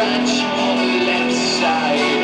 branch on the left side.